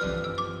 Música